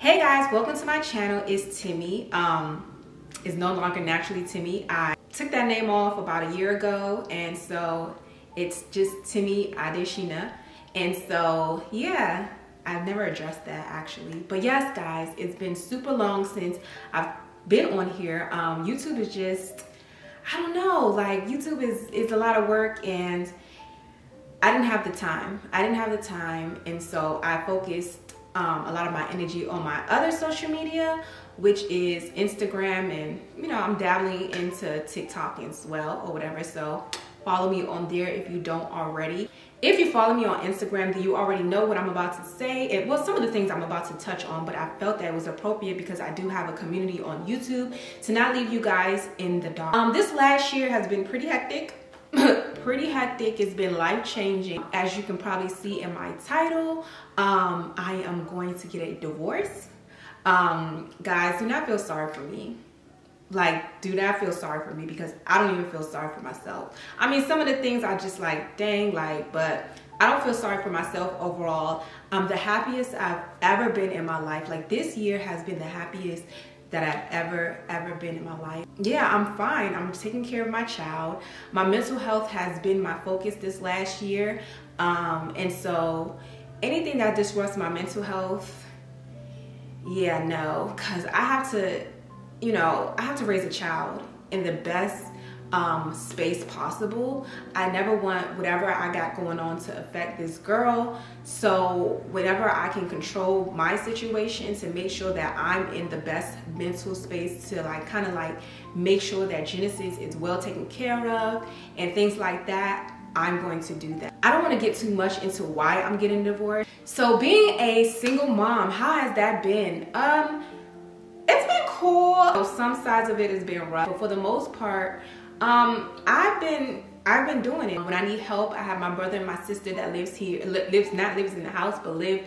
Hey guys, welcome to my channel. It's Temi. Um, it's no longer naturally Temi. I took that name off about a year ago, and so it's just Temi Adesina. And so, yeah, I've never addressed that actually. But yes, guys, it's been super long since I've been on here. Um, YouTube is just, I don't know, like YouTube is, is a lot of work and I didn't have the time. I didn't have the time. And so I focused um, a lot of my energy on my other social media, which is Instagram. And, you know, I'm dabbling into TikTok as well or whatever. So follow me on there if you don't already. If you follow me on Instagram, then you already know what I'm about to say. It was some of the things I'm about to touch on, but I felt that it was appropriate because I do have a community on YouTube to not leave you guys in the dark. Um, this last year has been pretty hectic. pretty hectic. It's been life changing. As you can probably see in my title, um, I am going to get a divorce. Um, guys, do not feel sorry for me like do not feel sorry for me because I don't even feel sorry for myself. I mean, some of the things I just like, dang, like, but I don't feel sorry for myself overall. I'm the happiest I've ever been in my life. Like this year has been the happiest that I've ever, ever been in my life. Yeah, I'm fine. I'm taking care of my child. My mental health has been my focus this last year. Um, and so anything that disrupts my mental health, yeah, no, because I have to you know, I have to raise a child in the best um, space possible. I never want whatever I got going on to affect this girl. So whenever I can control my situation to make sure that I'm in the best mental space to like kind of like make sure that Genesis is well taken care of and things like that, I'm going to do that. I don't want to get too much into why I'm getting divorced. So being a single mom, how has that been? Um, it's been cool. Some sides of it has been rough, but for the most part, um, I've been I've been doing it. When I need help, I have my brother and my sister that lives here, lives not lives in the house, but live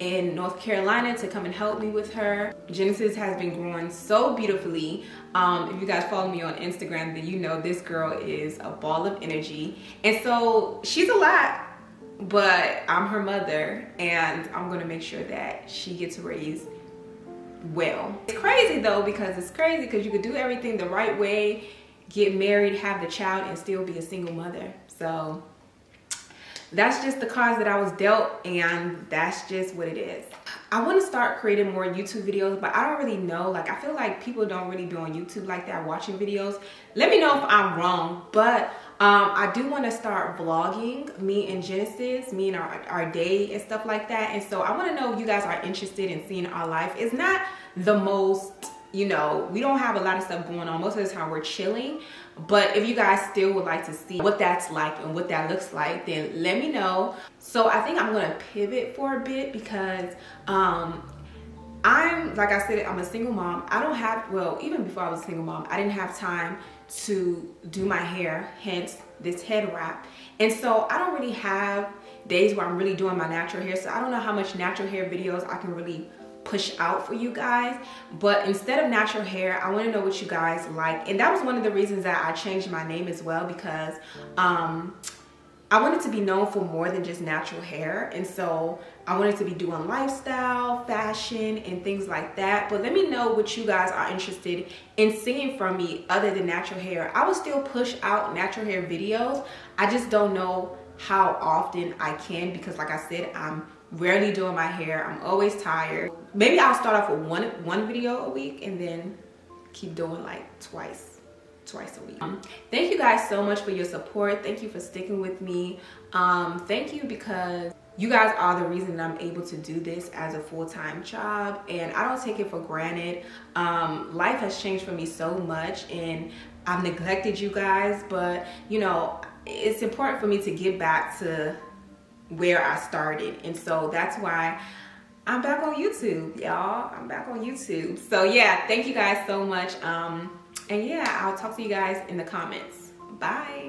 in North Carolina to come and help me with her. Genesis has been growing so beautifully. Um, if you guys follow me on Instagram, then you know this girl is a ball of energy. And so she's a lot, but I'm her mother and I'm gonna make sure that she gets raised well. It's crazy though because it's crazy because you could do everything the right way, get married, have the child, and still be a single mother. So that's just the cards that I was dealt and that's just what it is. I want to start creating more YouTube videos, but I don't really know. Like, I feel like people don't really be on YouTube like that, watching videos. Let me know if I'm wrong, but um, I do want to start vlogging me and Genesis, me and our, our day and stuff like that. And so I want to know if you guys are interested in seeing our life. It's not the most you know, we don't have a lot of stuff going on. Most of the time we're chilling. But if you guys still would like to see what that's like and what that looks like, then let me know. So I think I'm gonna pivot for a bit because um, I'm, like I said, I'm a single mom. I don't have, well, even before I was a single mom, I didn't have time to do my hair, hence this head wrap. And so I don't really have days where I'm really doing my natural hair. So I don't know how much natural hair videos I can really push out for you guys but instead of natural hair I want to know what you guys like and that was one of the reasons that I changed my name as well because um I wanted to be known for more than just natural hair and so I wanted to be doing lifestyle, fashion, and things like that. But let me know what you guys are interested in seeing from me other than natural hair. I will still push out natural hair videos. I just don't know how often I can because like I said, I'm rarely doing my hair. I'm always tired. Maybe I'll start off with one, one video a week and then keep doing like twice, twice a week. Um, thank you guys so much for your support. Thank you for sticking with me. Um, thank you because you guys are the reason that I'm able to do this as a full-time job and I don't take it for granted. Um, life has changed for me so much and I've neglected you guys, but you know, it's important for me to get back to where I started. And so that's why I'm back on YouTube, y'all. I'm back on YouTube. So yeah, thank you guys so much. Um, and yeah, I'll talk to you guys in the comments. Bye.